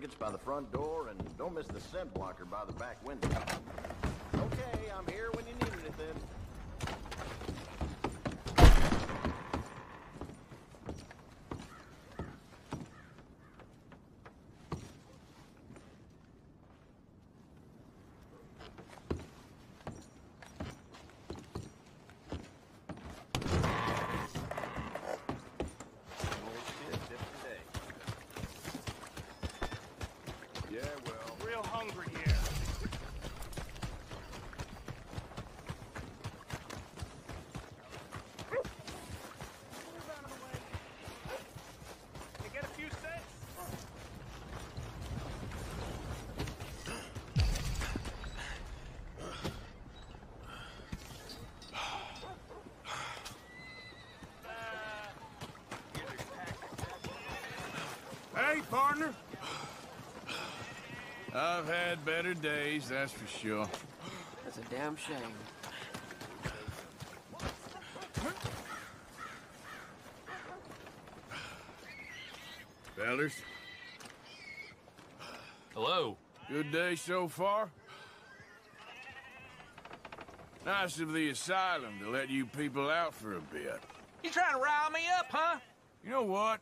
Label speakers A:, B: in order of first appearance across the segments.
A: crickets by the front door, and don't miss the scent blocker by the back window. Okay, I'm here when you needed it then. Old shit, different day. Yeah, well.
B: Real hungry here. Move out of the way. You get a few cents?
C: Hey, partner. I've had better days, that's for sure.
D: That's a damn shame.
C: Fellas,
E: Hello.
C: good day so far? Nice of the asylum to let you people out for a bit.
E: You trying to rile me up, huh?
C: You know what?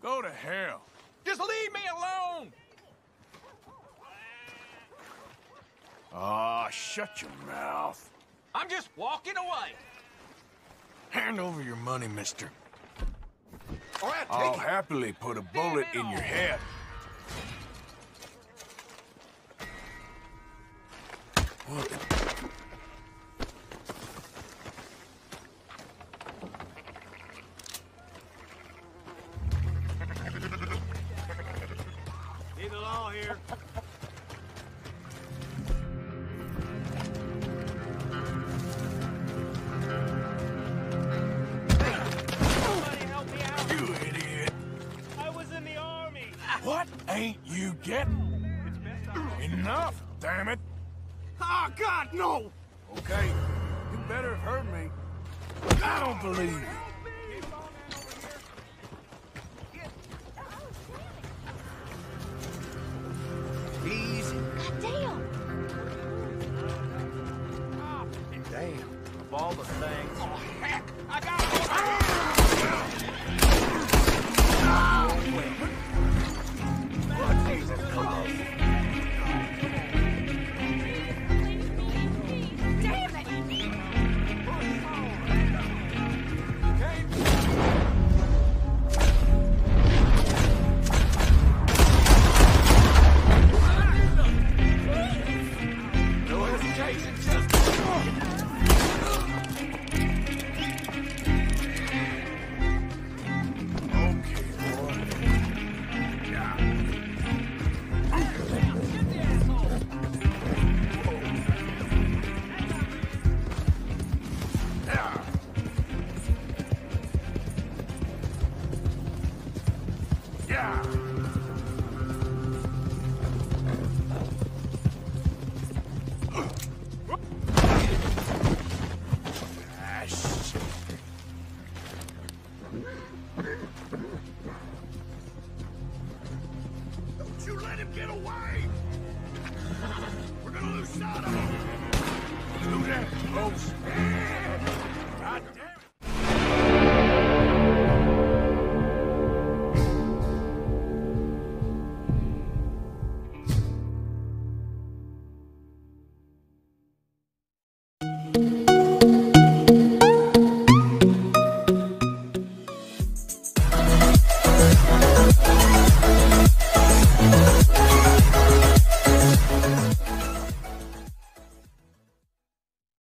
C: Go to hell.
E: Just leave me alone!
C: Ah, shut your mouth.
E: I'm just walking away.
C: Hand over your money, mister.
E: All right,
C: I'll
E: it.
C: happily put a bullet in your head. What
B: Need the law here.
C: Ain't you getting?
B: It's best I
C: Enough, damn it.
B: Oh, God, no!
C: Okay, you better have heard me. I don't believe you. Easy.
F: Damn!
A: Damn. Of all the things.
C: Oh, heck! I got Do that, folks! God damn!